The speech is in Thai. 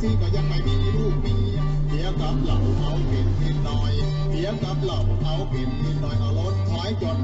ซี่ก็ยังไม่มีลูกเมียเสียกับเหล่าเอาเป็บนิดหน่อยเสียกับเหล่าเอาเป็บนิดหน่อยเอารถถอยจน